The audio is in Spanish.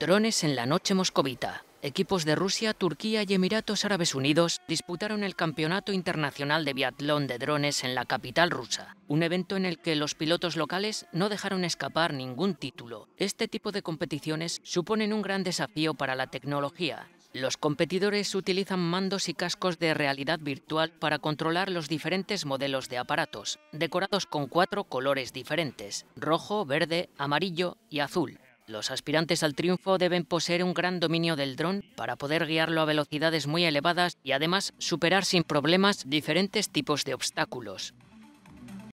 Drones en la noche moscovita. Equipos de Rusia, Turquía y Emiratos Árabes Unidos disputaron el Campeonato Internacional de Biatlón de Drones en la capital rusa, un evento en el que los pilotos locales no dejaron escapar ningún título. Este tipo de competiciones suponen un gran desafío para la tecnología. Los competidores utilizan mandos y cascos de realidad virtual para controlar los diferentes modelos de aparatos, decorados con cuatro colores diferentes, rojo, verde, amarillo y azul. Los aspirantes al triunfo deben poseer un gran dominio del dron para poder guiarlo a velocidades muy elevadas y además superar sin problemas diferentes tipos de obstáculos.